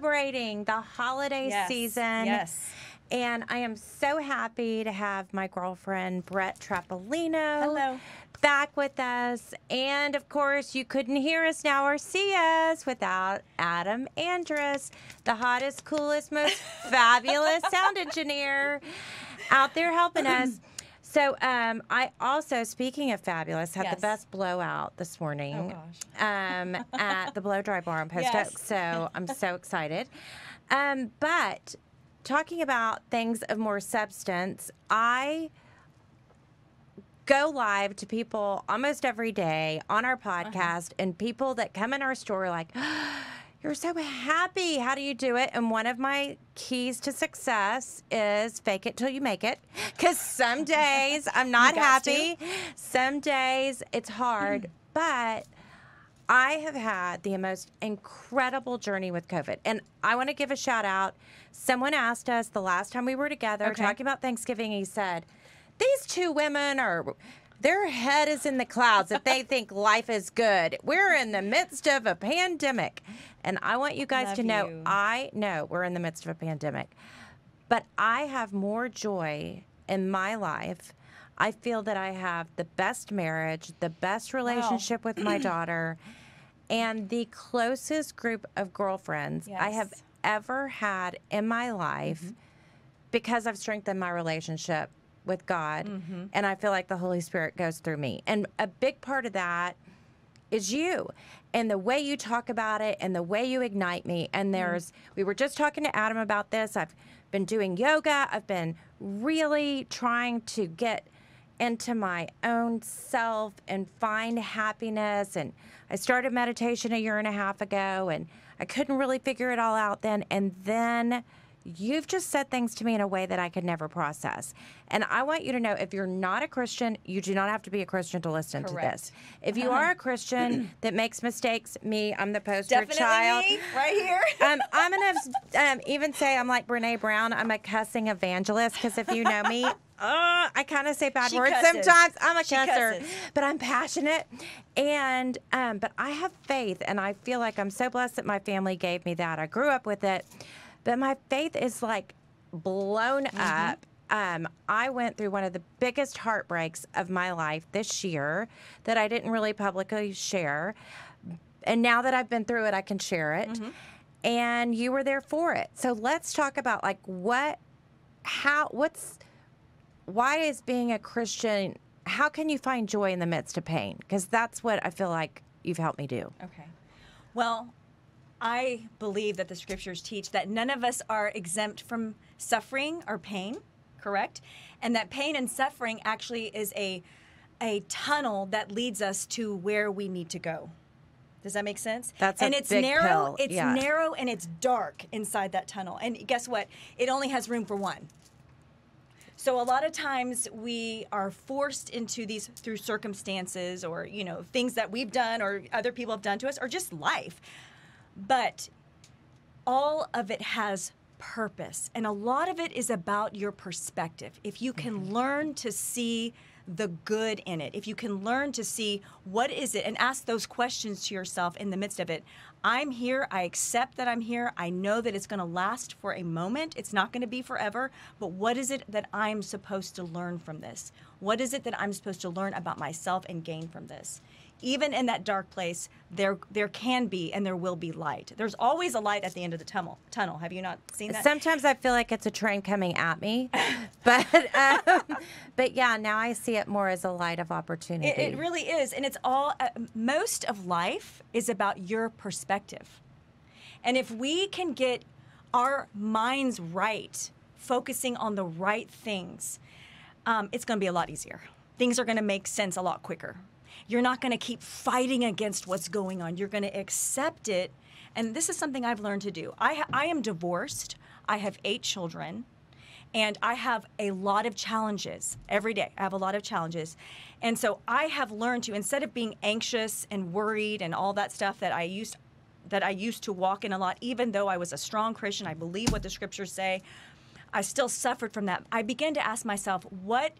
celebrating the holiday Yes, season. yes. And I am so happy to have my girlfriend, Brett Trapalino. Hello. Back with us. And of course, you couldn't hear us now or see us without Adam Andrus, the hottest, coolest, most fabulous sound engineer out there helping us. So, um, I also, speaking of fabulous, had Yes. the best blowout this morning Oh, gosh. um, at the Blow Dry Bar on Post Yes. Oak. So I'm so excited. Um, but talking about things of more substance, I go live to people almost every day on our Uh-huh. podcast, and people that come in our store are like, you're so happy. How do you do it? And one of my keys to success is fake it till you make it. Because some days I'm not got to. happy, some days it's hard, mm. but I have had the most incredible journey with COVID. And I want to give a shout out. Someone asked us the last time we were together Okay. talking about Thanksgiving, he said, These two women are. Their head is in the clouds if they think life is good. We're in the midst of a pandemic. And I want you guys Love to know you. I know we're in the midst of a pandemic, but I have more joy in my life. I feel that I have the best marriage, the best relationship with my daughter, and the closest group of girlfriends I have ever had in my life mm-hmm. because I've strengthened my relationship with God. Mm-hmm. And I feel like the Holy Spirit goes through me. And a big part of that is you and the way you talk about it and the way you ignite me. And mm-hmm. there's, we were just talking to Adam about this. I've been doing yoga, I've been really trying to get into my own self and find happiness. And I started meditation a year and a half ago and I couldn't really figure it all out then. And then you've just said things to me in a way that I could never process. And I want you to know if you're not a Christian, you do not have to be a Christian to listen to this. If you are a Christian that makes mistakes, me, I'm the poster Definitely child. me, right here. Um, I'm gonna um, even say I'm like Brene Brown. I'm a cussing evangelist because if you know me, uh, I kind of say bad She words cusses. sometimes. I'm a She cusser, cusses. but I'm passionate, and um, but I have faith, and I feel like I'm so blessed that my family gave me that. I grew up with it, but my faith is like blown Mm-hmm. up. Um, I went through one of the biggest heartbreaks of my life this year that I didn't really publicly share. And now that I've been through it, I can share it. Mm-hmm. And you were there for it. So let's talk about like what, how, what's, why is being a Christian, how can you find joy in the midst of pain? Because that's what I feel like you've helped me do. Okay. Well, I believe that the scriptures teach that none of us are exempt from suffering or pain, correct? And that pain and suffering actually is a a tunnel that leads us to where we need to go. Does that make sense? That's a and it's big narrow. pill, It's yeah. narrow and it's dark inside that tunnel. And guess what? It only has room for one. So a lot of times we are forced into these through circumstances or you know things that we've done or other people have done to us or just life. But all of it has purpose and a lot of it is about your perspective. If you can mm-hmm. learn to see the good in it, if you can learn to see what is it and ask those questions to yourself in the midst of it. I'm here, I accept that I'm here. I know that it's going to last for a moment. It's not going to be forever, but what is it that I'm supposed to learn from this? What is it that I'm supposed to learn about myself and gain from this? Even in that dark place, there there can be and there will be light. There's always a light at the end of the tunnel. Tunnel. Have you not seen that? Sometimes I feel like it's a train coming at me, but um, but yeah, now I see it more as a light of opportunity. It, it really is, and it's all. Uh, most of life is about your perspective, and if we can get our minds right, focusing on the right things, um, it's going to be a lot easier. Things are going to make sense a lot quicker. You're not going to keep fighting against what's going on. You're going to accept it. And this is something I've learned to do. I, I am divorced. I have eight children. And I have a lot of challenges every day. I have a lot of challenges. And so I have learned to, instead of being anxious and worried and all that stuff that I used that I used to walk in a lot, even though I was a strong Christian, I believe what the scriptures say. I still suffered from that. I began to ask myself, what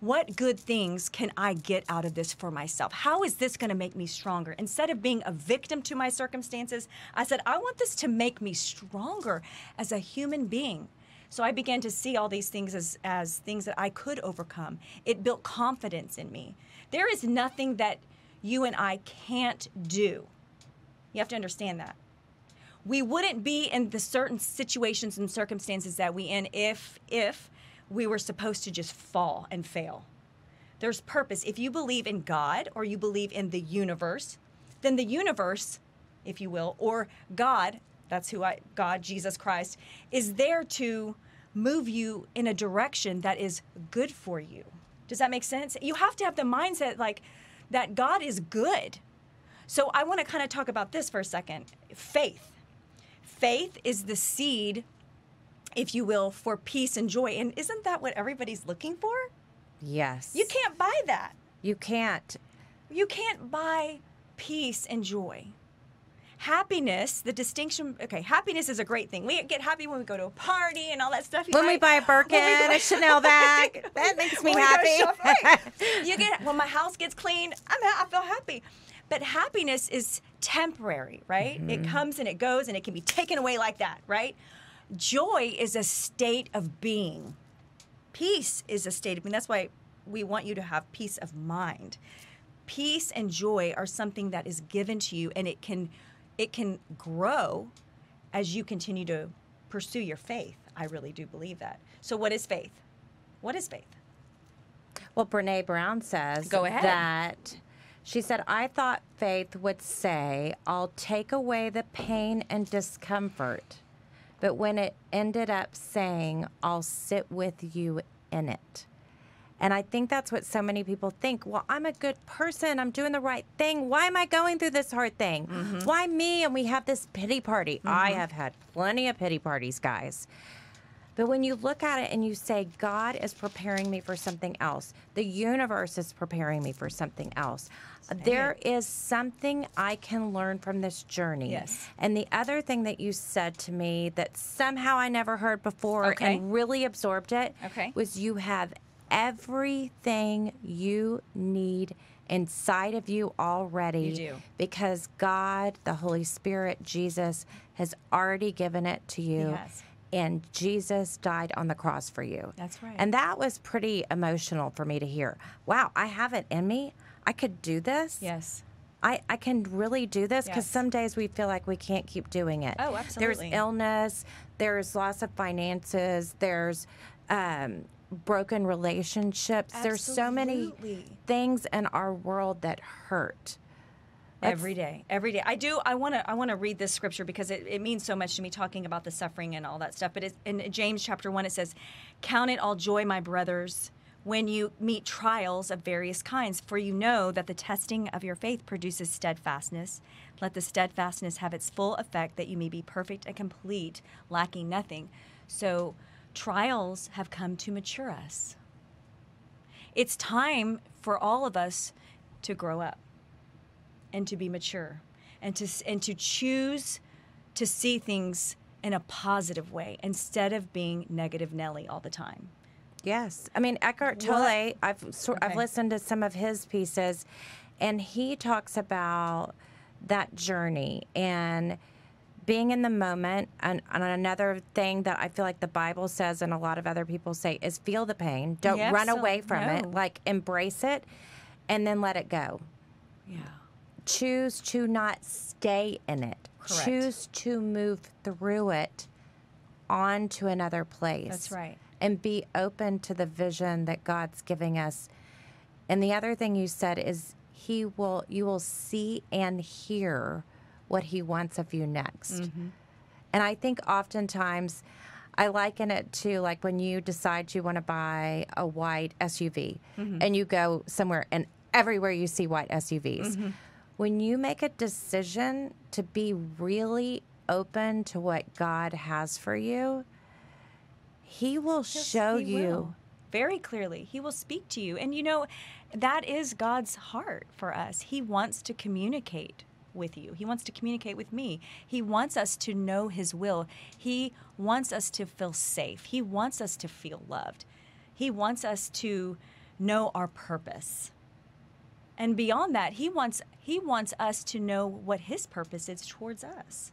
what good things can I get out of this for myself? How is this going to make me stronger? Instead of being a victim to my circumstances, I said, I want this to make me stronger as a human being. So I began to see all these things as, as things that I could overcome. It built confidence in me. There is nothing that you and I can't do. You have to understand that. We wouldn't be in the certain situations and circumstances that we in if if we were supposed to just fall and fail. There's purpose. If you believe in God or you believe in the universe, then the universe, if you will, or God, that's who I, God, Jesus Christ, is there to move you in a direction that is good for you. Does that make sense? You have to have the mindset like that God is good. So I want to kind of talk about this for a second faith. Faith is the seed if you will, for peace and joy. And isn't that what everybody's looking for? Yes. You can't buy that. You can't. You can't buy peace and joy. Happiness, the distinction, okay, happiness is a great thing. We get happy when we go to a party and all that stuff. When we buy a Birkin, go- a Chanel bag, that makes me When we go happy. shop- right. You get when my house gets clean, I'm I feel happy. But happiness is temporary, right? It Mm-hmm. comes and it goes and it can be taken away like that, right? Joy is a state of being. Peace is a state of being. That's why we want you to have peace of mind. Peace and joy are something that is given to you and it can it can grow as you continue to pursue your faith. I really do believe that. So what is faith? What is faith? Well, Brene Brown says Go ahead. that she said, I thought faith would say, I'll take away the pain and discomfort. But when it ended up saying, I'll sit with you in it. And I think that's what so many people think. Well, I'm a good person. I'm doing the right thing. Why am I going through this hard thing? Mm-hmm. Why me? And we have this pity party. I mm-hmm. have had plenty of pity parties, guys. But when you look at it and you say, God is preparing me for something else, the universe is preparing me for something else, there is something I can learn from this journey. Yes. And the other thing that you said to me that somehow I never heard before Okay. and really absorbed it Okay. was you have everything you need inside of you already You do. because God, the Holy Spirit, Jesus has already given it to you. has. And Jesus died on the cross for you. That's right. And that was pretty emotional for me to hear. Wow, I have it in me. I could do this. Yes. I, I can really do this because Yes. some days we feel like we can't keep doing it. Oh, absolutely. There's illness, there's loss of finances, there's um, broken relationships. There's so many things in our world that hurt. Every day every day. I do i want to i want to read this scripture because it, it means so much to me talking about the suffering and all that stuff but in james chapter 1 it says count it all joy my brothers when you meet trials of various kinds for you know that the testing of your faith produces steadfastness. Let the steadfastness have its full effect that you may be perfect and complete lacking nothing. So trials have come to mature us. It's time for all of us to grow up and to be mature and to and to choose to see things in a positive way instead of being negative Nelly all the time. Yes, I mean Eckhart Tolle. What- I've sor- I've listened to some of his pieces, and he talks about that journey and being in the moment. And, and another thing that I feel like the Bible says, and a lot of other people say, is feel the pain. Don't Yeah, run away oh, from it. Like embrace it, and then let it go. Yeah. Choose to not stay in it. Correct. Choose to move through it on to another place That's right. and be open to the vision that God's giving us. And the other thing you said is he will you will see and hear what he wants of you next. Mm-hmm. And I think oftentimes I liken it to like when you decide you want to buy a white SUV Mm-hmm. and you go somewhere and everywhere you see white SUVs. Mm-hmm. When you make a decision to be really open to what God has for you, he will show He you. will. very clearly. He will speak to you. And you know, that is God's heart for us. He wants to communicate with you. He wants to communicate with me. He wants us to know his will. He wants us to feel safe. He wants us to feel loved. He wants us to know our purpose. And beyond that, he wants he wants us to know what his purpose is towards us.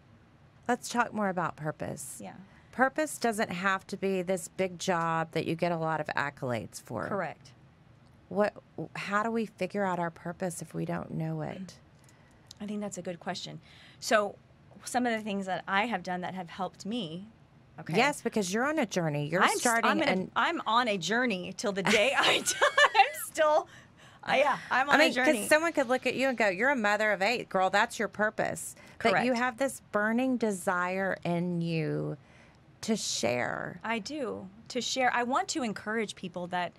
Let's talk more about purpose. Yeah. Purpose doesn't have to be this big job that you get a lot of accolades for. Correct. What how do we figure out our purpose if we don't know it? I think that's a good question. So, some of the things that I have done that have helped me. Okay. Yes, because you're on a journey. You're I'm, starting I'm, in a- and I'm on a journey till the day I die. I'm still. I, yeah, I'm on I mean, a journey. because someone could look at you and go, "You're a mother of eight, girl. That's your purpose." Correct. But you have this burning desire in you to share. I do to share. I want to encourage people that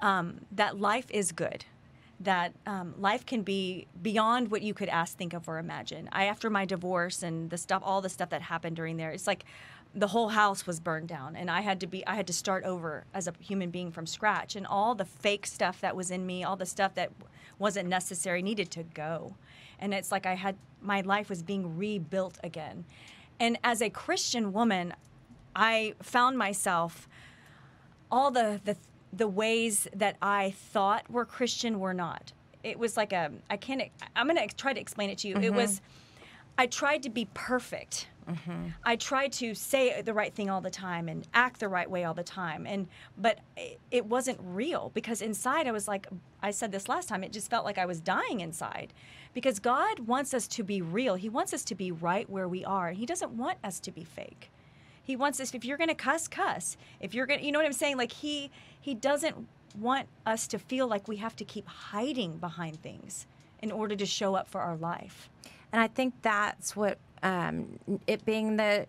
um, that life is good, that um, life can be beyond what you could ask, think of, or imagine. I after my divorce and the stuff, all the stuff that happened during there, it's like the whole house was burned down, and I had to be, I had to start over as a human being from scratch, and all the fake stuff that was in me, all the stuff that wasn't necessary, needed to go, and it's like I had my life was being rebuilt again, and as a Christian woman, I found myself all the the the ways that I thought were Christian were not. It was like a I can't I'm going to try to explain it to you. It mm-hmm. was I tried to be perfect. Mm-hmm. I tried to say the right thing all the time and act the right way all the time and but it, it wasn't real because inside I was like I said this last time it just felt like I was dying inside because God wants us to be real. He wants us to be right where we are. He doesn't want us to be fake. He wants us if you're going to cuss, cuss. If you're going to you know what I'm saying like he he doesn't want us to feel like we have to keep hiding behind things in order to show up for our life. And I think that's what um, it being the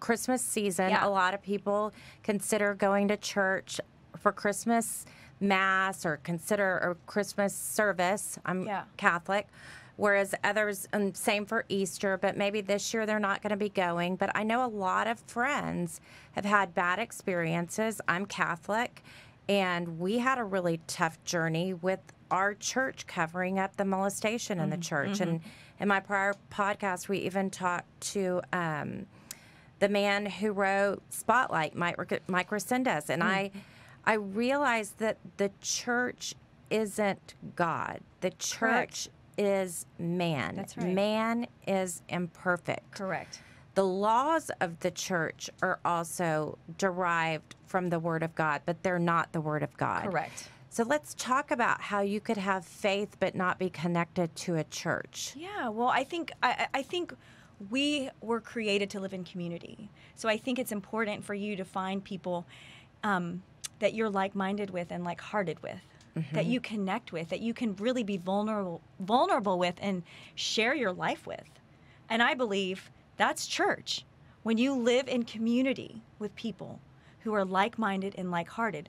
Christmas season, Yeah. a lot of people consider going to church for Christmas mass or consider a Christmas service. I'm Yeah. Catholic. Whereas others, and same for Easter, but maybe this year they're not going to be going. But I know a lot of friends have had bad experiences. I'm Catholic, and we had a really tough journey with our church covering up the molestation in the mm-hmm, church. Mm-hmm. And in my prior podcast, we even talked to um, the man who wrote Spotlight, Mike, Mike Rezendes, and mm. I, I realized that the church isn't God. The church Correct. is man. That's right. Man is imperfect. Correct. The laws of the church are also derived from the Word of God, but they're not the Word of God. Correct. So let's talk about how you could have faith but not be connected to a church. Yeah, well, I think I, I think we were created to live in community. So I think it's important for you to find people um, that you're like-minded with and like-hearted with, that you connect with, that you can really be vulnerable vulnerable with and share your life with. And I believe that's church. When you live in community with people who are like-minded and like-hearted,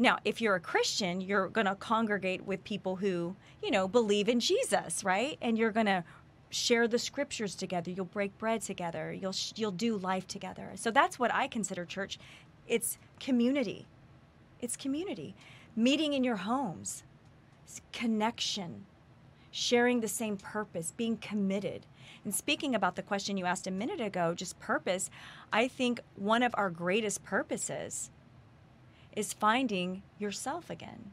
now, if you're a Christian, you're going to congregate with people who, you know, believe in Jesus, right? And you're going to share the scriptures together. You'll break bread together. You'll you'll do life together. So that's what I consider church. It's community. It's community. Meeting in your homes. It's connection. Sharing the same purpose, being committed. And speaking about the question you asked a minute ago, just purpose, I think one of our greatest purposes is finding yourself again.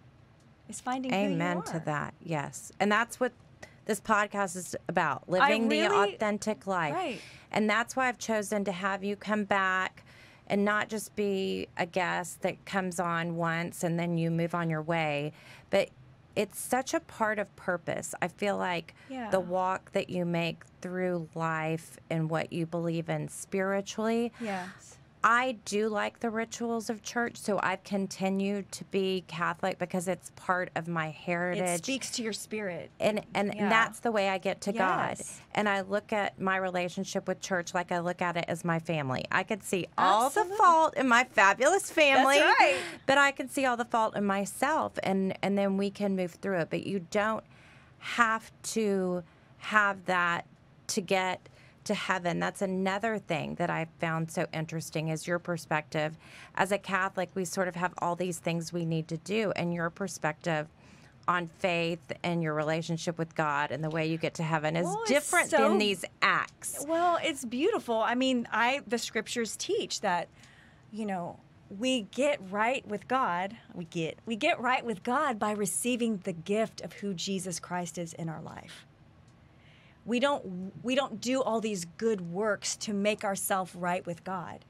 Is finding who you Amen to that. Yes. And that's what this podcast is about living the authentic life. Right. And that's why I've chosen to have you come back and not just be a guest that comes on once and then you move on your way, but it's such a part of purpose. I feel like Yeah. the walk that you make through life and what you believe in spiritually. Yes. I do like the rituals of church, so I've continued to be Catholic because it's part of my heritage. It speaks to your spirit. and and Yeah. that's the way I get to God. And I look at my relationship with church like I look at it as my family. I could see all Absolutely. the fault in my fabulous family, right. but I can see all the fault in myself, and and then we can move through it. But you don't have to have that to get to heaven. That's another thing that I found so interesting is your perspective. As a Catholic, we sort of have all these things we need to do, and your perspective on faith and your relationship with God and the way you get to heaven is Well, different so- than these acts. Well, it's beautiful. I mean, I the scriptures teach that, you know, we get right with God. We get we get right with God by receiving the gift of who Jesus Christ is in our life. We don't we don't do all these good works to make ourselves right with God.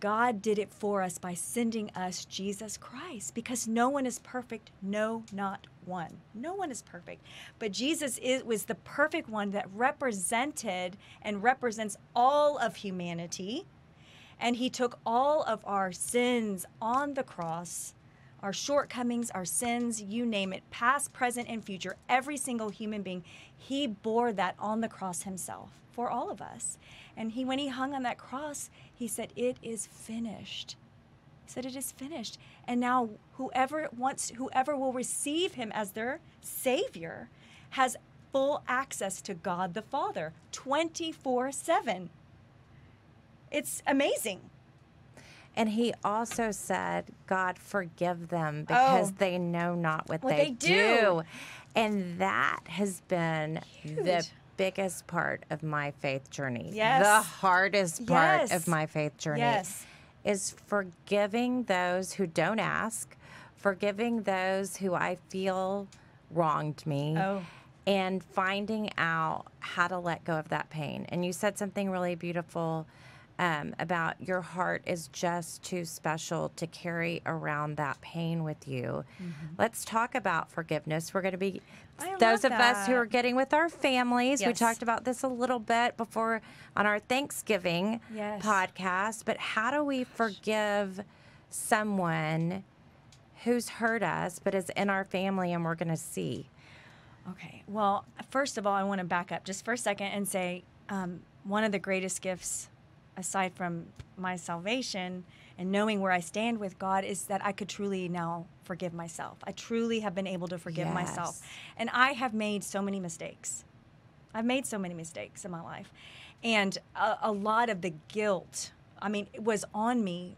God did it for us by sending us Jesus Christ because no one is perfect, no not one. No one is perfect. But Jesus is, was the perfect one that represented and represents all of humanity. And he took all of our sins on the cross, our shortcomings, our sins, you name it, past, present, and future, every single human being, he bore that on the cross himself for all of us. And he when he hung on that cross, he said, It is finished. He said, It is finished. And now whoever wants whoever will receive him as their savior has full access to God the Father 24-7. It's amazing. And he also said, God, forgive them oh. because Oh. they know not what, What they, they do. do. And that has been the biggest part of my faith journey. Yes. The hardest part Yes. of my faith journey Yes. is forgiving those who don't ask, forgiving those who I feel wronged me. Oh. And finding out how to let go of that pain. And you said something really beautiful um, about your heart is just too special to carry around that pain with you. Let's talk about forgiveness. We're going to be Mm-hmm. I those of us who are getting with our families. We talked about this a little bit before on our Thanksgiving Yes. podcast, but how do we forgive someone who's hurt us but is in our family and we're going to see? Okay. Well, first of all, I want to back up just for a second and say um, one of the greatest gifts, aside from my salvation and knowing where I stand with God, is that I could truly now forgive myself. I truly have been able to forgive myself. And I have made so many mistakes. I've made so many mistakes in my life. And a, a lot of the guilt, I mean, it was on me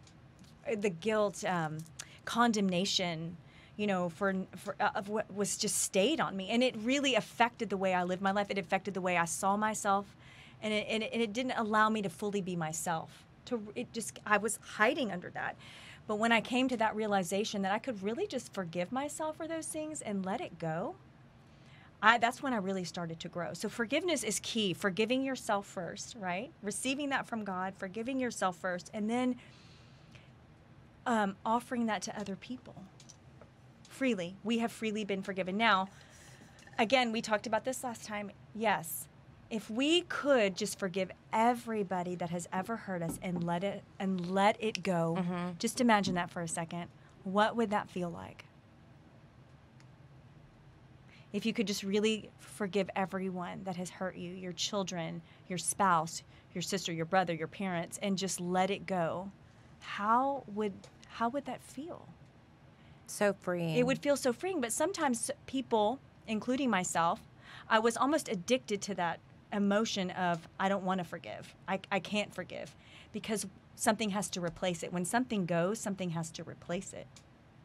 the guilt, um, condemnation, you know, for, for uh, of what was just stayed on me, and it really affected the way I lived my life. It affected the way I saw myself, and it, and it, and it didn't allow me to fully be myself. To it just I was hiding under that. But when I came to that realization that I could really just forgive myself for those things and let it go, I, that's when I really started to grow. So forgiveness is key. Forgiving yourself first, right? Receiving that from God, forgiving yourself first, and then um, offering that to other people freely. We have freely been forgiven. Now, again, we talked about this last time. Yes, if we could just forgive everybody that has ever hurt us and let it and let it go, mm-hmm. just imagine that for a second. What would that feel like? If you could just really forgive everyone that has hurt you, your children, your spouse, your sister, your brother, your parents, and just let it go, how would how would that feel? So freeing. It would feel so freeing, but sometimes people, including myself, I was almost addicted to that emotion of I don't want to forgive. I, I can't forgive because something has to replace it. When something goes, something has to replace it.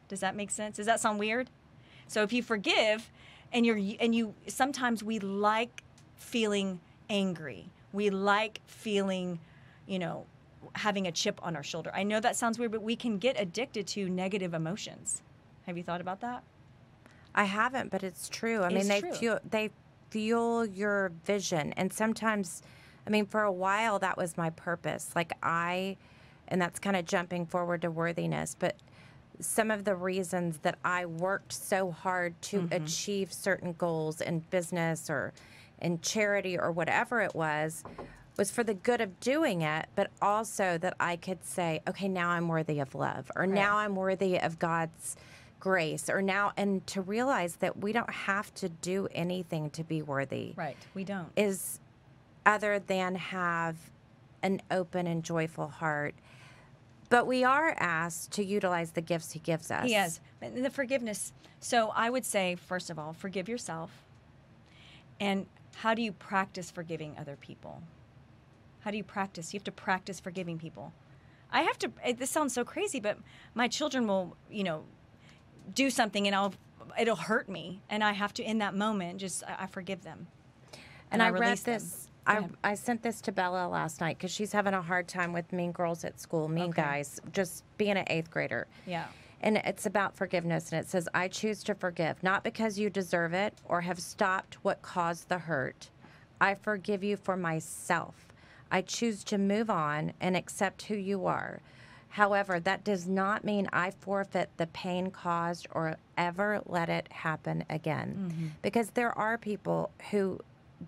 Does that make sense? Does that sound weird? So if you forgive and you're and you sometimes we like feeling angry. We like feeling, you know, having a chip on our shoulder. I know that sounds weird, but we can get addicted to negative emotions. Have you thought about that? I haven't, but it's true. I mean, they true. fuel they fuel your vision, and sometimes, I mean, for a while that was my purpose. Like I, and that's kind of jumping forward to worthiness, but some of the reasons that I worked so hard to Mm-hmm. achieve certain goals in business or in charity or whatever it was was for the good of doing it, but also that I could say, okay, now I'm worthy of love, or now I'm worthy of God's grace, or now, and to realize that we don't have to do anything to be worthy Right. We don't. is other than have an open and joyful heart. But we are asked to utilize the gifts He gives us. He has. But the forgiveness. So I would say, first of all, forgive yourself. And how do you practice forgiving other people? How do you practice? You have to practice forgiving people. I have to. Eh, this sounds so crazy, but my children will, you know, do something and I'll, it'll hurt me, and I have to in that moment just I, I forgive them. And I, read release them. this I. I sent this to Bella last night because she's having a hard time with mean girls at school, mean Okay. guys, just being an eighth grader. Yeah. And it's about forgiveness. And it says, I choose to forgive, not because you deserve it or have stopped what caused the hurt. I forgive you for myself. I choose to move on and accept who you are. However, that does not mean I forfeit the pain caused or ever let it happen again. Mm-hmm. Because there are people who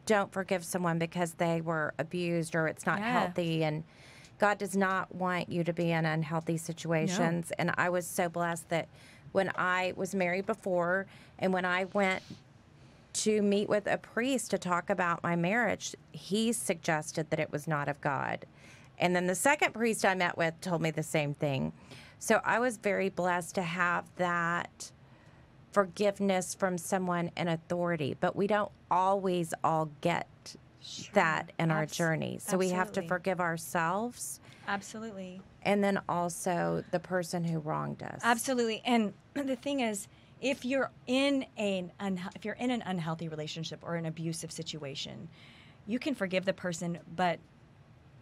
don't forgive someone because they were abused or it's not Yeah. healthy. And God does not want you to be in unhealthy situations. And I was so blessed that when I was married before and when I went to meet with a priest to talk about my marriage, he suggested that it was not of God. And then the second priest I met with told me the same thing. So I was very blessed to have that forgiveness from someone in authority, but we don't always all get that in our Abs- journey. So we have to forgive ourselves Absolutely. and then also the person who wronged us. Absolutely. And the thing is, if you're in an unha- if you're in an unhealthy relationship or an abusive situation, you can forgive the person, but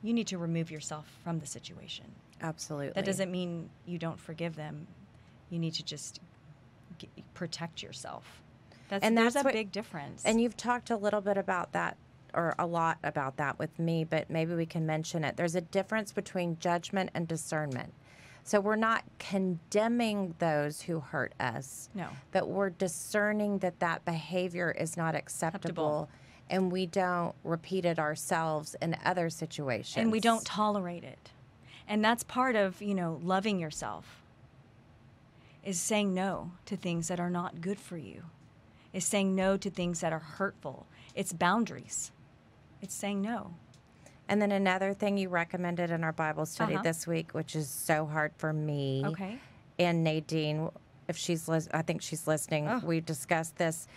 you need to remove yourself from the situation. Absolutely. That doesn't mean you don't forgive them. You need to just g- protect yourself. That's, And there's that's a what- big difference. And you've talked a little bit about that, or a lot about that with me, but maybe we can mention it. There's a difference between judgment and discernment. So we're not condemning those who hurt us, No. but we're discerning that that behavior is not acceptable, Acceptable. And we don't repeat it ourselves in other situations. and we don't tolerate it. And that's part of, you know, loving yourself. Is saying no to things that are not good for you. Is saying no to things that are hurtful. It's boundaries. It's saying no. And then another thing you recommended in our Bible study Uh-huh. this week, which is so hard for me. Okay. And Nadine, if she's lis- I think she's listening. Oh. We discussed this,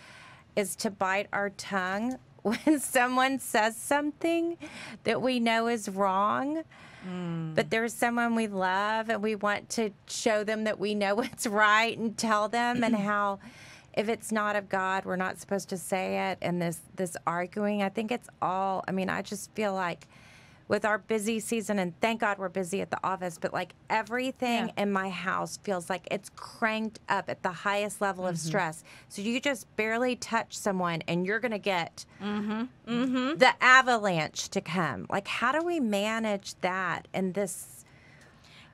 is to bite our tongue when someone says something that we know is wrong. Hmm. But there's someone we love and we want to show them that we know what's right and tell them and how if it's not of God, we're not supposed to say it. And this this arguing, I think it's all. I mean, I just feel like with our busy season, and thank God we're busy at the office, but like everything Yeah. in my house feels like it's cranked up at the highest level of mm-hmm. stress. So you just barely touch someone, and you're gonna get mm-hmm. Mm-hmm. the avalanche to come. Like, how do we manage that in this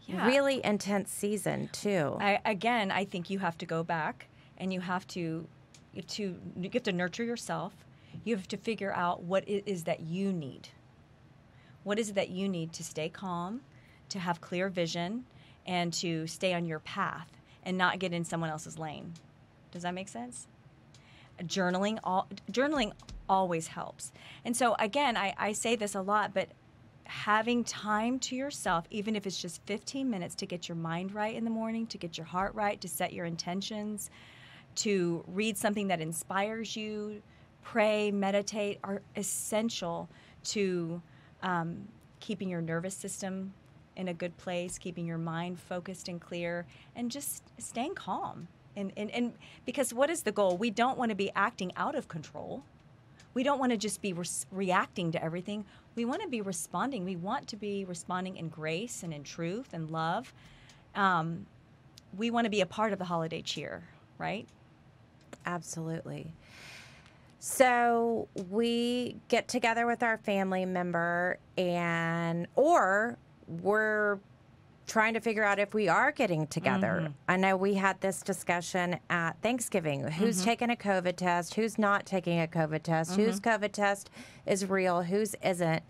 Yeah. really intense season too? I, again, I think you have to go back and you have to, you have to you have to nurture yourself. You have to figure out what it is that you need. What is it that you need to stay calm, to have clear vision, and to stay on your path and not get in someone else's lane. Does that make sense? Journaling, all, journaling always helps. And so, again, I, I say this a lot, but having time to yourself, even if it's just 15 minutes to get your mind right in the morning, to get your heart right, to set your intentions, to read something that inspires you, pray, meditate, are essential to um, keeping your nervous system in a good place, keeping your mind focused and clear, and just staying calm. And, and, and because what is the goal? We don't want to be acting out of control. We don't want to just be res- reacting to everything. We want to be responding. We want to be responding in grace and in truth and love. Um, we want to be a part of the holiday cheer, right? Absolutely. So we get together with our family member and or we're trying to figure out if we are getting together. Mm-hmm. I know we had this discussion at Thanksgiving. Who's mm-hmm. taking a COVID test? Who's not taking a COVID test? Whose mm-hmm. COVID test is real? Whose isn't?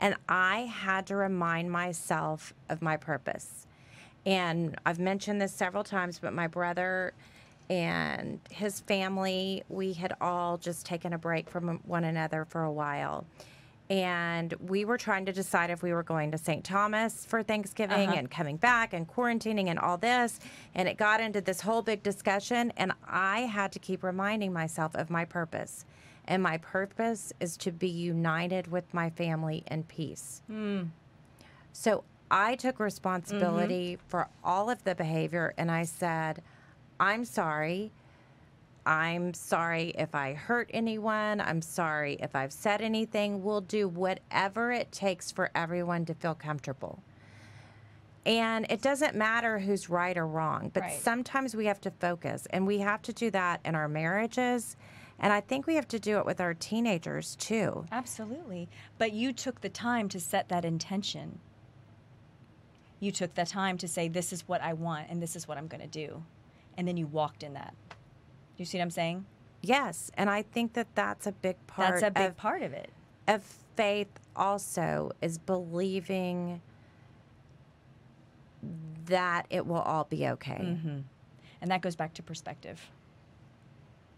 And I had to remind myself of my purpose. And I've mentioned this several times, but my brother and his family, we had all just taken a break from one another for a while. And we were trying to decide if we were going to St. Thomas for Thanksgiving uh-huh. and coming back and quarantining and all this. And it got into this whole big discussion. And I had to keep reminding myself of my purpose. And my purpose is to be united with my family in peace. Hmm. So I took responsibility mm-hmm. for all of the behavior and I said, I'm sorry. I'm sorry if I hurt anyone. I'm sorry if I've said anything. We'll do whatever it takes for everyone to feel comfortable. And it doesn't matter who's right or wrong, but Right. sometimes we have to focus, and we have to do that in our marriages. And I think we have to do it with our teenagers too. Absolutely. But you took the time to set that intention. You took the time to say, this is what I want and this is what I'm going to do. And then you walked in that. You see what I'm saying? Yes, and I think that that's a big part. That's a big of, part of it. of faith. Also, is believing that it will all be okay. Mm-hmm. And that goes back to perspective.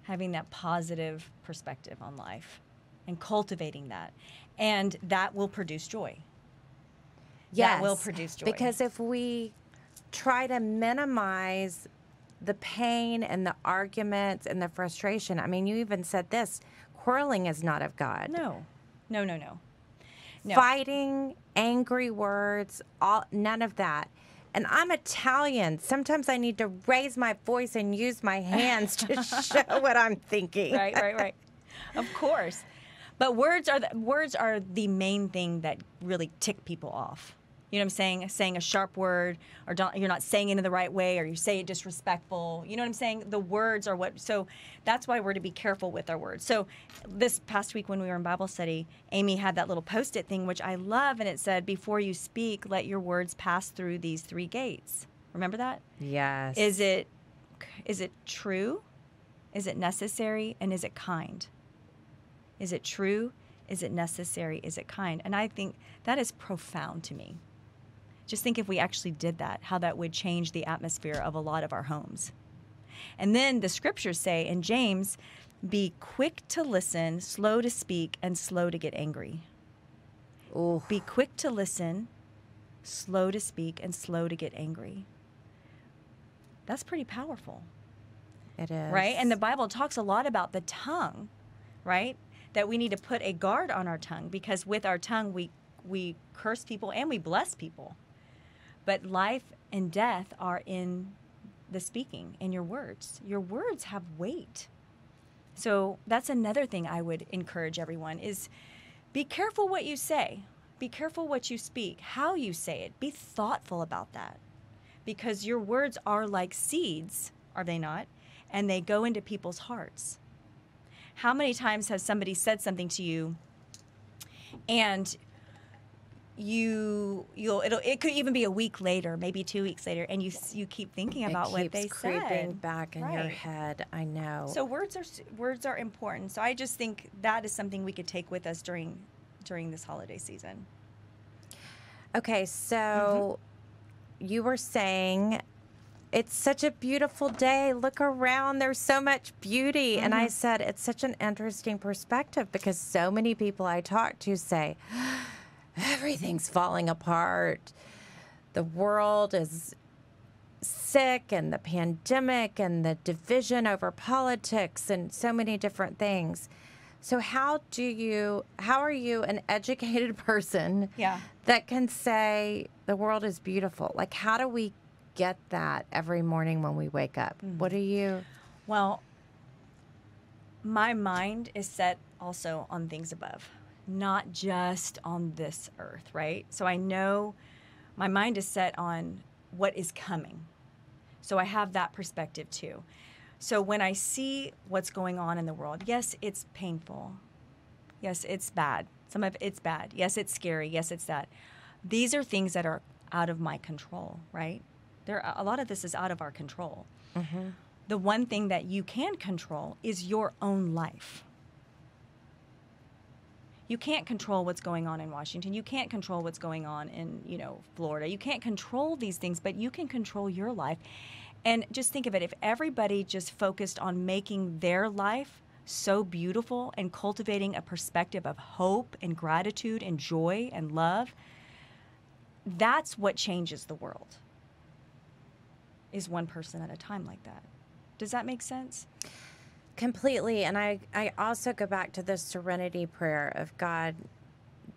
Having that positive perspective on life and cultivating that. And that will produce joy. Yes, That will produce joy. Because if we try to minimize the pain and the arguments and the frustration, I mean, you even said this: quarreling is not of God. No, no, no, no. No. fighting, angry words, all none of that. And I'm Italian. Sometimes I need to raise my voice and use my hands to show what I'm thinking. right, right, right. Of course. But words are the, words are the main thing that really tick people off. You know what I'm saying? Saying a sharp word, or don't, you're not saying it in the right way, or you say it disrespectful. You know what I'm saying? The words are what. So that's why we're to be careful with our words. So this past week when we were in Bible study, Amy had that little post-it thing, which I love, and it said, "Before you speak, let your words pass through these three gates." Remember that? Yes. Is it is it true? Is it necessary? And is it kind? Is it true? Is it necessary? Is it kind? And I think that is profound to me. Just think if we actually did that, how that would change the atmosphere of a lot of our homes. And then the scriptures say in James, be quick to listen, slow to speak, and slow to get angry. Ooh, Be quick to listen, slow to speak, and slow to get angry. That's pretty powerful it is. right? And the Bible talks a lot about the tongue, right? That we need to put a guard on our tongue because with our tongue we we curse people and we bless people. But life and death are in the speaking, in your words. Your words have weight. So that's another thing I would encourage everyone is be careful what you say. Be careful what you speak, how you say it. Be thoughtful about that. Because your words are like seeds, are they not? And they go into people's hearts. How many times has somebody said something to you and you you'll it'll it could even be a week later, maybe 2 weeks later and you you keep thinking about it what they creeping said. back in your head. I know. So words are words are important. So I just think that is something we could take with us during during this holiday season. Okay, so Mm-hmm. you were saying it's such a beautiful day. Look around, there's so much beauty. And Mm-hmm. I said it's such an interesting perspective because so many people I talk to say everything's falling apart. The world is sick and the pandemic and the division over politics and so many different things. So how do you how are you an educated person Yeah. that can say the world is beautiful? Like how do we get that every morning when we wake up? Mm-hmm. What do you Well, my mind is set also on things above, not just on this earth, right? So I know my mind is set on what is coming. So I have that perspective too. So when I see what's going on in the world, yes, it's painful. Yes, it's bad. Some of it's bad. Yes, it's scary. Yes, it's that. These are things that are out of my control, right? There, a lot of this is out of our control mm-hmm. the one thing that you can control is your own life. You can't control what's going on in Washington. You can't control what's going on in, you know, Florida. You can't control these things, but you can control your life. And just think of it if everybody just focused on making their life so beautiful and cultivating a perspective of hope and gratitude and joy and love, that's what changes the world. Is one person at a time like that. Does that make sense? Completely and I I also go back to the serenity prayer of God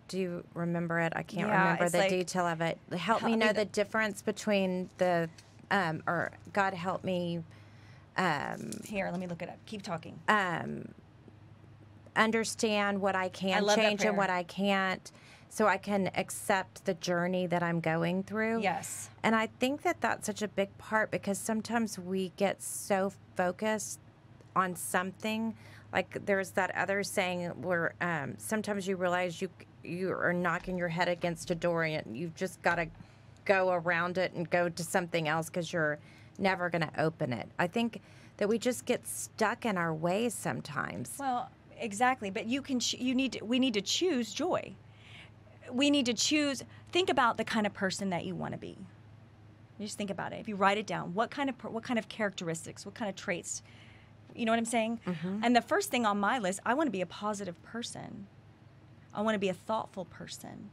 do you remember it? I can't Yeah, remember the like, detail of it. Help me help me know the- the difference between the um or God help me um, Here, let me look it up. Keep talking. um, understand what I can that change and what I can't, so I can accept the journey that I'm going through. Yes. And I think that that's such a big part because sometimes we get so focused on something. Like there's that other saying where um, sometimes you realize you you are knocking your head against a door and you've just got to go around it and go to something else because you're never going to open it. I think that we just get stuck in our ways sometimes. Well, exactly. But you can. You need. To, we need to choose joy. We need to choose. Think about the kind of person that you want to be. You just think about it. If you write it down, what kind of what kind of characteristics, what kind of traits, you know what I'm saying? Mm-hmm. And the first thing on my list, I want to be a positive person. I want to be a thoughtful person.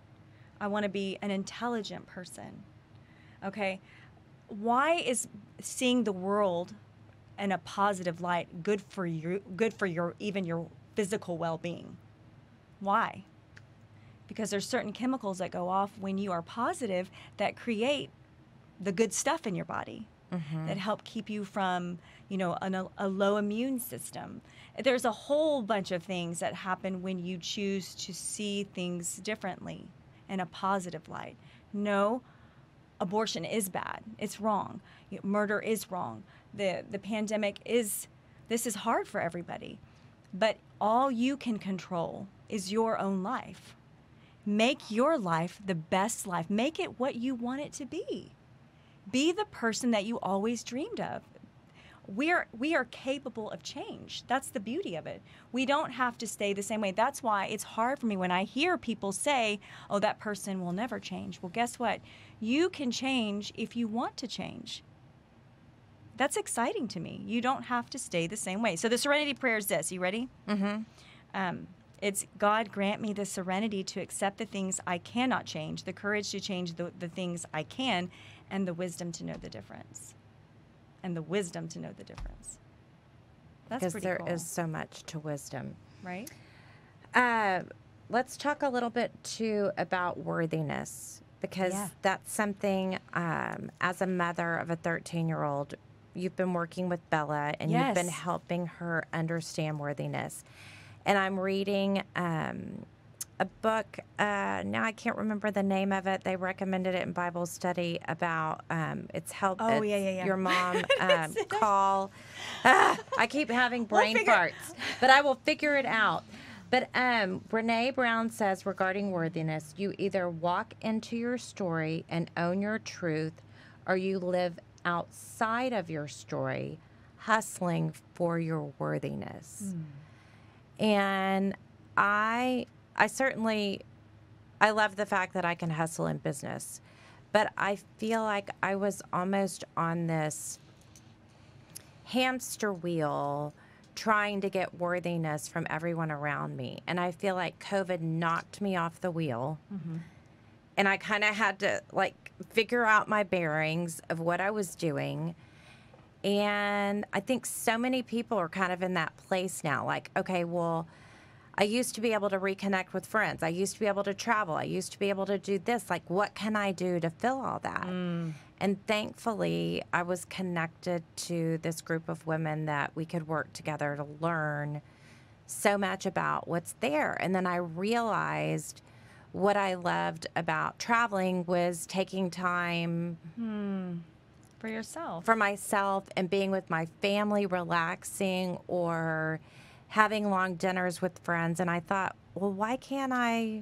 I want to be an intelligent person. Okay? Why is seeing the world in a positive light good for you good for your even your physical well-being? Why? Because there's certain chemicals that go off when you are positive that create the good stuff in your body Mm-hmm. that help keep you from, you know, an, a low immune system. There's a whole bunch of things that happen when you choose to see things differently in a positive light. No, abortion is bad. It's wrong. Murder is wrong. The the pandemic is this is hard for everybody. But all you can control is your own life. Make your life the best life. Make it what you want it to be. Be the person that you always dreamed of. We are we are capable of change. That's the beauty of it. We don't have to stay the same way. That's why it's hard for me when I hear people say, "Oh, that person will never change." Well, guess what? You can change if you want to change. That's exciting to me. You don't have to stay the same way. So the serenity prayer is this. You ready? Mm-hmm. Um, it's God grant me the serenity to accept the things I cannot change, the courage to change the, the things I can, and the wisdom to know the difference. And the wisdom to know the difference. That's Because pretty there is cool, so much to wisdom. right? Uh, let's talk a little bit too about worthiness because Yeah. that's something um, as a mother of a 13 year old you've been working with bella and you've been helping her understand worthiness and i'm reading um, a book uh, now i can't remember the name of it. They recommended it in bible study about um, it's help Oh, it's yeah, yeah, yeah. your mom um, call. Ah, i keep having brain figure- farts but i will figure it out. But um, Brene Brown says regarding worthiness, you either walk into your story and own your truth, or you live outside of your story, hustling for your worthiness. And I, I certainly, I love the fact that I can hustle in business, but I feel like I was almost on this hamster wheel trying to get worthiness from everyone around me. And I feel like COVID knocked me off the wheel. Mm-hmm. And I kind of had to like figure out my bearings of what I was doing. And I think so many people are kind of in that place now like, okay, well, I used to be able to reconnect with friends. I used to be able to travel. I used to be able to do this. Like, what can I do to fill all that? Mm. And thankfully, I was connected to this group of women that we could work together to learn so much about what's there. And then I realized what I loved about traveling was taking time hmm. For yourself. for myself and being with my family, relaxing, or having long dinners with friends. And I thought, well, why can't I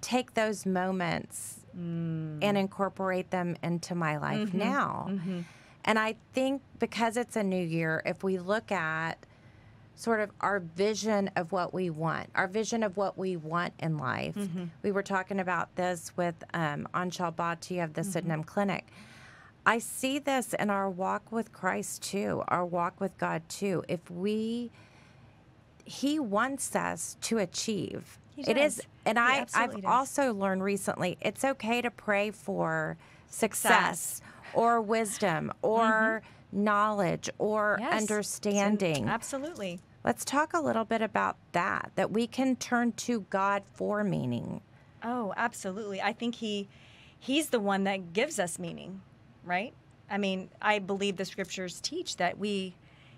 take those moments and mm. incorporate them into my life mm-hmm. now? Mm-hmm. And I think because it's a new year, if we look at sort of our vision of what we want, our vision of what we want in life. Mm-hmm. We were talking about this with um, Anshal Bhatti of the Sydenham Clinic. I see this in our walk with Christ too, our walk with God too. If we, He wants us to achieve. It is, and He I, I've does. also learned recently it's okay to pray for success, Success. or wisdom or mm-hmm. knowledge or Yes. understanding. Absolutely. Let's talk a little bit about that, that we can turn to God for meaning. Oh, absolutely. I think he he's the one that gives us meaning, right? I mean, I believe the scriptures teach that we,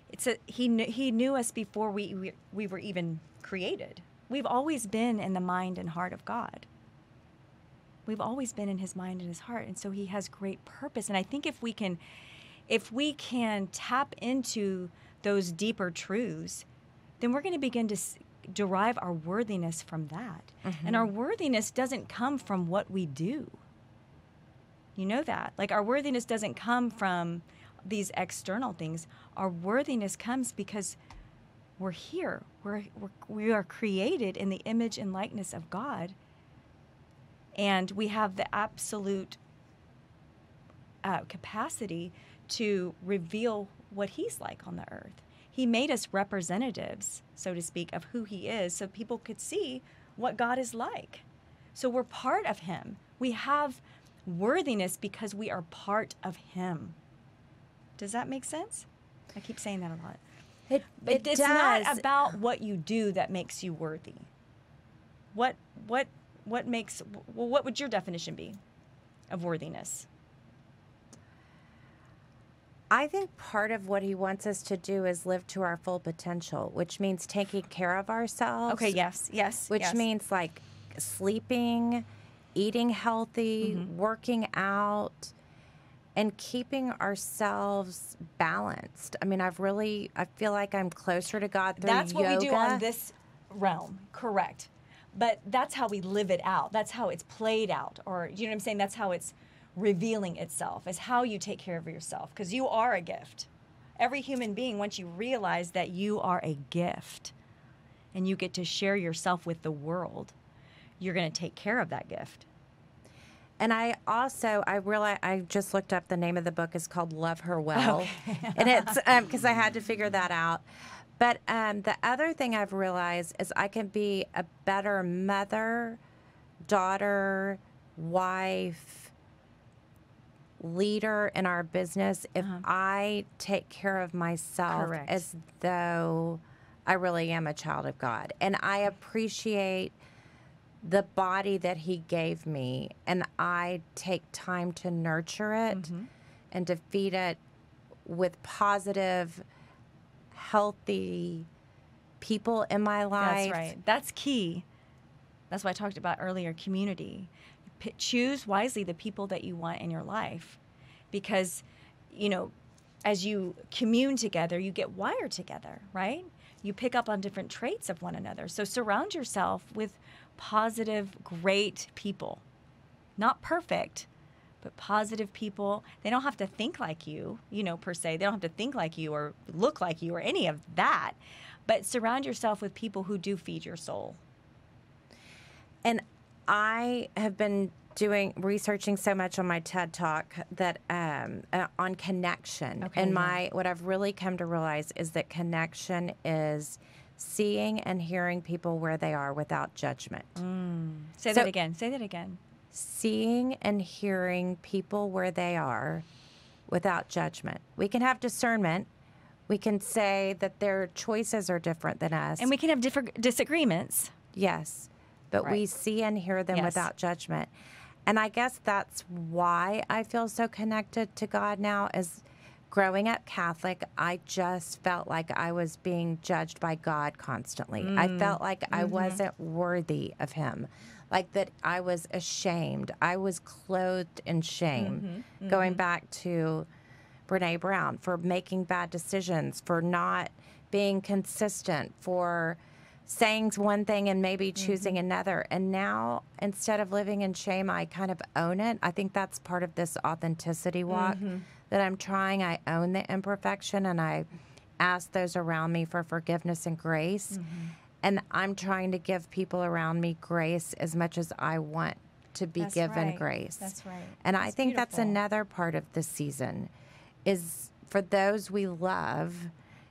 it's a, he, knew, he knew us before we, we, we were even created. We've always been in the mind and heart of God. We've always been in his mind and his heart. And so he has great purpose. And I think if we can, if we can tap into those deeper truths, then we're going to begin to s- derive our worthiness from that. Mm-hmm. And our worthiness doesn't come from what we do. You know that. Like our worthiness doesn't come from these external things. Our worthiness comes because we're here. We're, we're we are created in the image and likeness of God. And we have the absolute uh, capacity to reveal what he's like on the earth. He made us representatives, so to speak, of who he is so people could see what God is like. So we're part of him. We have worthiness because we are part of him. Does that make sense? I keep saying that a lot. It, But it it's does. not about what you do that makes you worthy. What what what makes well, what would your definition be of worthiness? I think part of what he wants us to do is live to our full potential, which means taking care of ourselves. Okay, yes, yes. Which yes. means like sleeping, eating healthy, Mm-hmm. working out, and keeping ourselves balanced. I mean, I've really, I feel like I'm closer to God through that's what we do on this realm, correct? But that's how we live it out. That's how it's played out, or you know what I'm saying? That's how it's revealing itself. Is how you take care of yourself because you are a gift. Every human being, once you realize that you are a gift, and you get to share yourself with the world, you're going to take care of that gift. And I also I realize I just looked up the name of the book is called Love Her Well, and it's um, because I had to figure that out. But um, the other thing I've realized is I can be a better mother, daughter, wife, leader in our business if uh-huh. I take care of myself Correct. as though I really am a child of God, and I mm. appreciate the body that he gave me and I take time to nurture it Mm-hmm. and to feed it with positive, healthy people in my life. That's right. That's key. That's why I talked about earlier community. P- choose wisely the people that you want in your life because, you know, as you commune together, you get wired together, right? You pick up on different traits of one another. So surround yourself with positive, great people. Not perfect, but positive people. They don't have to think like you, you know, per se. They don't have to think like you or look like you or any of that. But surround yourself with people who do feed your soul. And I have been doing researching so much on my TED Talk that um, uh, on connection. Okay, and yeah. my what I've really come to realize is that connection is seeing and hearing people where they are without judgment. Mm. Say So- that again. Say that again. seeing and hearing people where they are without judgment. We can have discernment. We can say that their choices are different than us. And we can have different disagreements. yes, but we see and hear them Yes. without judgment. And I guess that's why I feel so connected to God now as growing up Catholic, I just felt like I was being judged by God constantly. I Mm. felt like I Mm-hmm. wasn't worthy of him. Like that I was ashamed. I was clothed in shame. Mm-hmm. Going back to Brene Brown for making bad decisions, for not being consistent, for saying one thing and maybe choosing Mm-hmm. another. And now, instead of living in shame, I kind of own it. I think that's part of this authenticity walk Mm-hmm. That I'm trying. I own the imperfection and I ask those around me for forgiveness and grace. Mm-hmm. And I'm trying to give people around me grace as much as I want to be That's given right. grace. That's right. And I That's think that's another part of the season is for those we love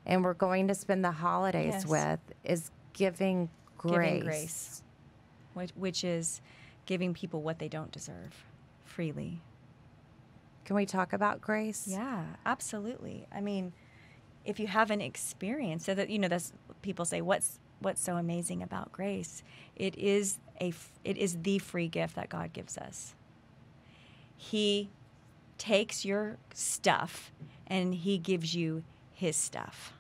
and we're going to spend the holidays Yes. with is giving grace. Giving grace, which, which is giving people what they don't deserve freely. Can we talk about grace? Yeah, absolutely. I mean, if you haven't experienced, so that you know, that's people say, "What's what's so amazing about grace?" It is a it is the free gift that God gives us. He takes your stuff and he gives you his stuff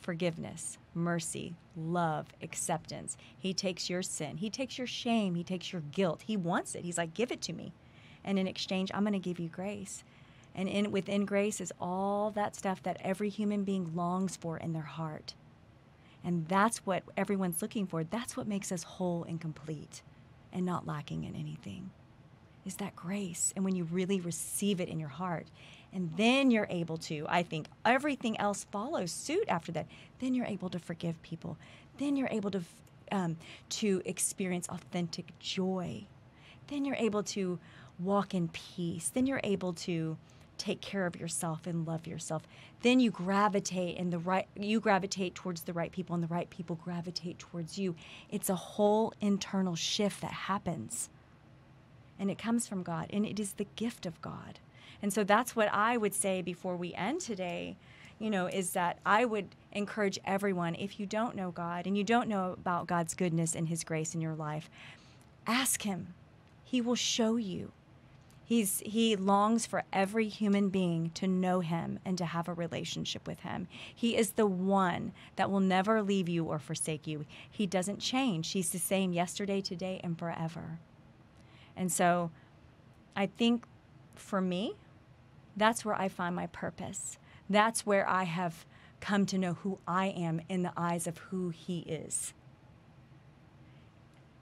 forgiveness, mercy, love, acceptance. He takes your sin, he takes your shame, he takes your guilt. He wants it. He's like, give it to me. And in exchange, I'm going to give you grace. And in within grace is all that stuff that every human being longs for in their heart. And that's what everyone's looking for. That's what makes us whole and complete and not lacking in anything. Is that grace. And when you really receive it in your heart, and then you're able to, I think everything else follows suit after that. Then you're able to forgive people. Then you're able to, um, to experience authentic joy. Then you're able to walk in peace. Then you're able to take care of yourself and love yourself. Then you gravitate in the right you gravitate towards the right people and the right people gravitate towards you. It's a whole internal shift that happens. And it comes from God and it is the gift of God. And so that's what I would say before we end today, you know, is that I would encourage everyone if you don't know God and you don't know about God's goodness and his grace in your life, ask him. He will show you. He's, he longs for every human being to know him and to have a relationship with him. He is the one that will never leave you or forsake you. He doesn't change. He's the same yesterday, today, and forever. And so I think for me, that's where I find my purpose. That's where I have come to know who I am in the eyes of who He is.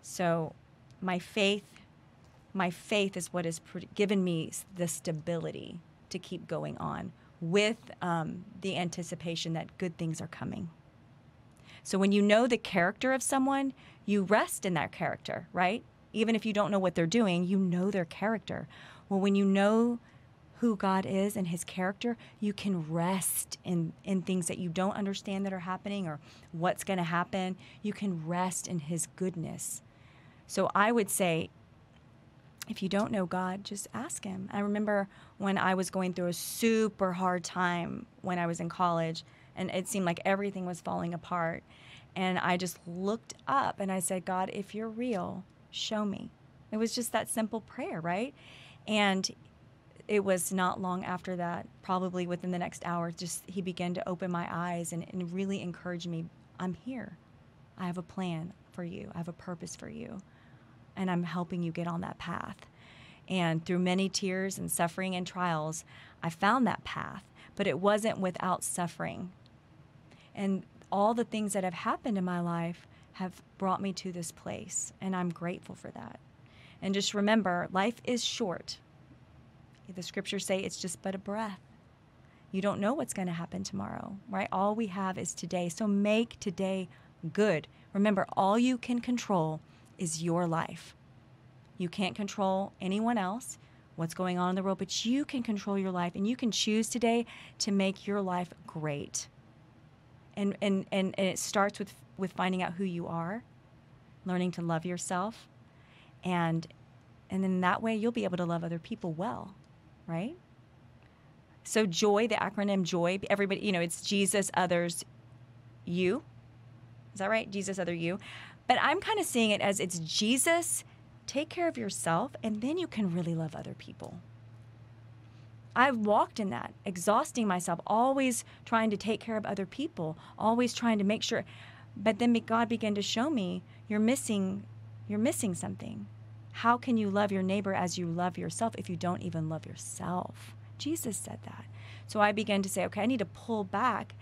So, my faith, my faith is what has given me the stability to keep going on with um, the anticipation that good things are coming. So, when you know the character of someone, you rest in that character, right? Even if you don't know what they're doing, you know their character. Well, when you know who God is and his character, you can rest in, in things that you don't understand that are happening or what's going to happen. You can rest in his goodness. So I would say, if you don't know God, just ask him. I remember when I was going through a super hard time when I was in college, and it seemed like everything was falling apart. And I just looked up and I said, God, if you're real, show me. It was just that simple prayer, right? And it was not long after that, probably within the next hour, just he began to open my eyes and, and really encourage me I'm here. I have a plan for you, I have a purpose for you, and I'm helping you get on that path. And through many tears and suffering and trials, I found that path, but it wasn't without suffering. And all the things that have happened in my life have brought me to this place, and I'm grateful for that. And just remember, life is short. The scriptures say it's just but a breath. You don't know what's going to happen tomorrow, right? All we have is today. So make today good. Remember, all you can control is your life. You can't control anyone else, what's going on in the world, but you can control your life and you can choose today to make your life great. And, and, and, and it starts with, with finding out who you are, learning to love yourself, and, and then that way you'll be able to love other people well right? So joy, the acronym joy, everybody, you know, it's Jesus, others, you. Is that right? Jesus, other, you. But I'm kind of seeing it as it's Jesus, take care of yourself, and then you can really love other people. I've walked in that, exhausting myself, always trying to take care of other people, always trying to make sure. But then God began to show me you're missing, you're missing something. How can you love your neighbor as you love yourself if you don't even love yourself? Jesus said that. So I began to say, okay, I need to pull back,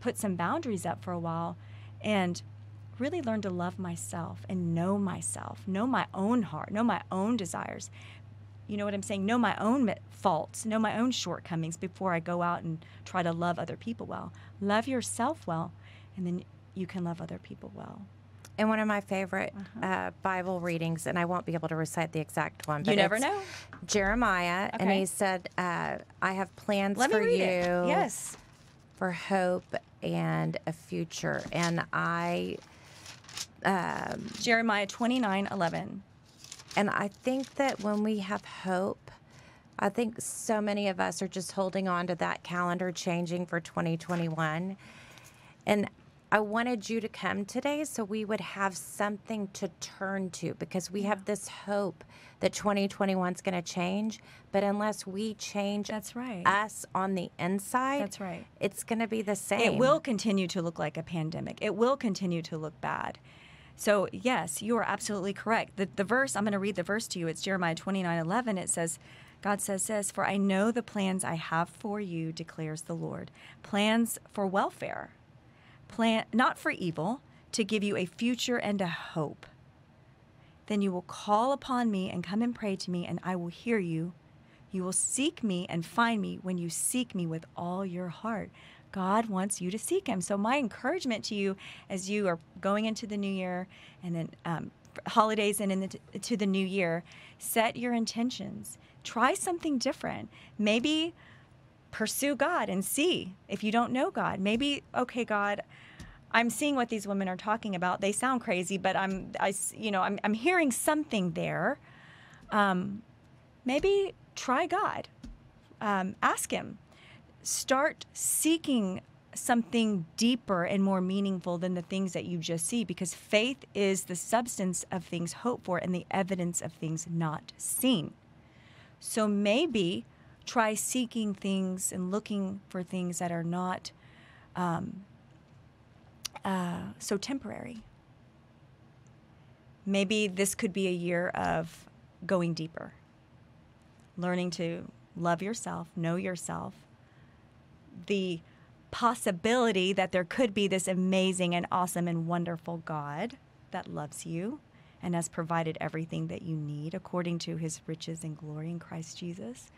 put some boundaries up for a while, and really learn to love myself and know myself, know my own heart, know my own desires. You know what I'm saying? Know my own faults, know my own shortcomings before I go out and try to love other people well. Love yourself well, and then you can love other people well And one of my favorite uh-huh. uh, Bible readings, and I won't be able to recite the exact one. But you never know. Jeremiah, okay. and he said, uh, "I have plans Let for you, it. yes, for hope and a future." And I, um, Jeremiah twenty nine eleven, and I think that when we have hope. I think so many of us are just holding on to that calendar changing for 2021. And I wanted you to come today so we would have something to turn to because we have this hope that 2021 is going to change. But unless we change That's right. us on the inside, That's right. it's going to be the same. It will continue to look like a pandemic. It will continue to look bad. So, yes, you are absolutely correct. The, the verse, I'm going to read the verse to you. It's Jeremiah 29 11. It says, God says this, For I know the plans I have for you, declares the Lord. Plans for welfare, plan not for evil, to give you a future and a hope. Then you will call upon me and come and pray to me, and I will hear you. You will seek me and find me when you seek me with all your heart. God wants you to seek Him. So, my encouragement to you as you are going into the new year and then um, holidays and into to the new year, set your intentions. Try something different. Maybe pursue God and see if you don't know God. Maybe, okay, God, I'm seeing what these women are talking about. They sound crazy, but I'm, I, you know, I'm, I'm hearing something there. Um, maybe try God. Um, ask Him. Start seeking something deeper and more meaningful than the things that you just see because faith is the substance of things hoped for and the evidence of things not seen. So maybe try seeking things and looking for things that are not um, uh, so temporary. Maybe this could be a year of going deeper, learning to love yourself, know yourself, the possibility that there could be this amazing and awesome and wonderful God that loves you and has provided everything that you need according to his riches and glory in Christ Jesus.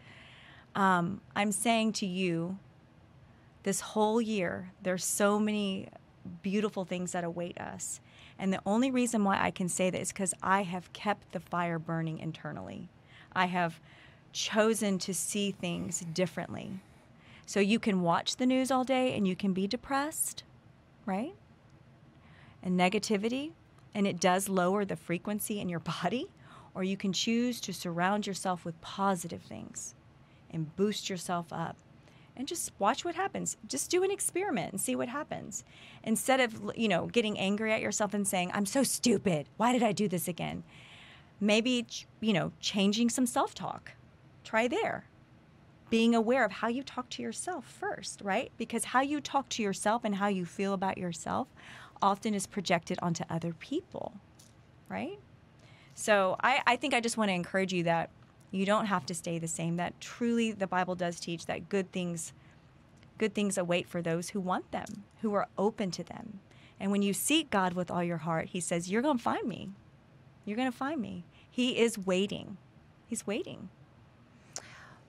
Um, I'm saying to you, this whole year, there's so many beautiful things that await us. And the only reason why I can say that is because I have kept the fire burning internally. I have chosen to see things differently. So you can watch the news all day and you can be depressed, right? And negativity, and it does lower the frequency in your body. Or you can choose to surround yourself with positive things and boost yourself up and just watch what happens. Just do an experiment and see what happens. Instead of, you know, getting angry at yourself and saying, "I'm so stupid. Why did I do this again?" Maybe, you know, changing some self-talk. Try there. Being aware of how you talk to yourself first, right? Because how you talk to yourself and how you feel about yourself often is projected onto other people, right? So I, I think I just want to encourage you that you don't have to stay the same. That truly the Bible does teach that good things good things await for those who want them, who are open to them. And when you seek God with all your heart, he says, "You're to find me. You're to find me." He is waiting. He's waiting.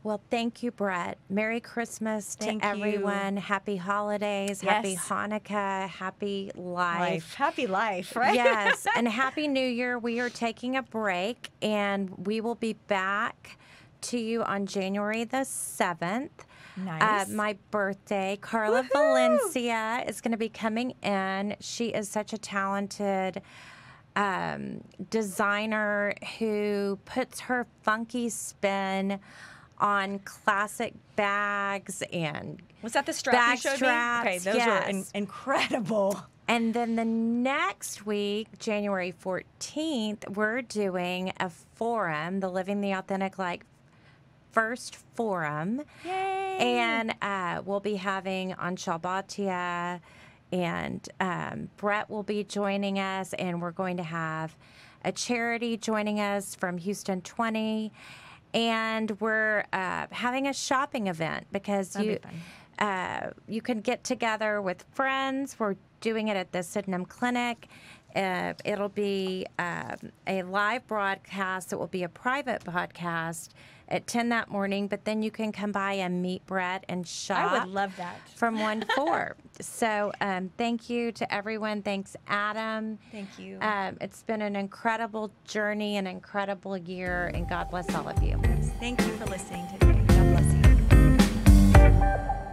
Well, thank you, Brett. Merry Christmas to Thank you. everyone. Happy holidays. Happy Hanukkah. Happy life. Happy life, right? yes, and Happy New Year. We are taking a break and we will be back to you on January the 7th. Nice. Uh, my birthday. Carla! Valencia is going to be coming in. She is such a talented um, designer who puts her funky spin on classic bags and Was that the strap Back you showed straps, me? Okay, those are in- incredible. and then the next week, January 14th, we're doing a forum, the Living the Authentic Life first forum. Yay! And uh, we'll be having Anshal Bhatia and um, Brett will be joining us, and we're going to have a charity joining us from Houston 20. And we're uh, having a shopping event because That'd you uh, you can get together with friends. We're doing it at the Sydenham Clinic. Uh, it'll be um, a live broadcast. It will be a private podcast at 10 that morning, but then you can come by and meet Brett and shop. I would love that. From 1 to 4. so um, thank you to everyone. Thanks, Adam. Thank you. Um, it's been an incredible journey, an incredible year, and God bless all of you. Thank you for listening today. God bless you.